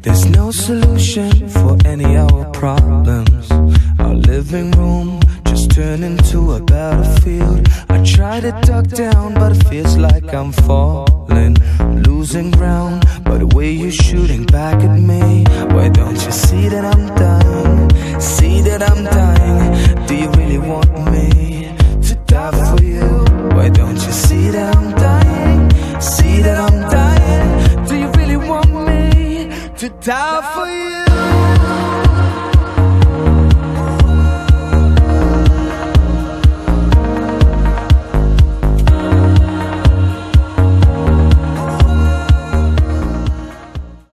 There's no solution for any of our problems. Our living room just turned into a battlefield. I try to duck down, but it feels like I'm falling. Losing ground, but the way you're shooting back at me. Why don't to die for you?